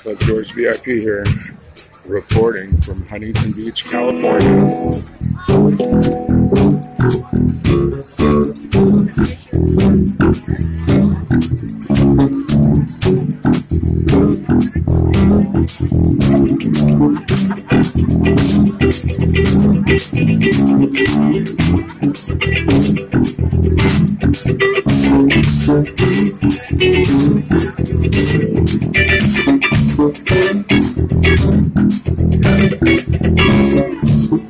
Club George VIP here, reporting from Huntington Beach, California. Thank you.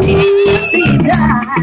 easy dive.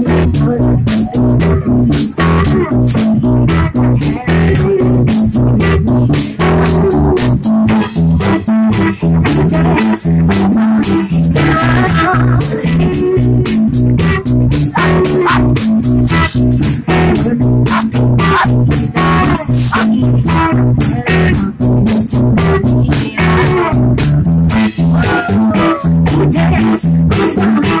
Who's the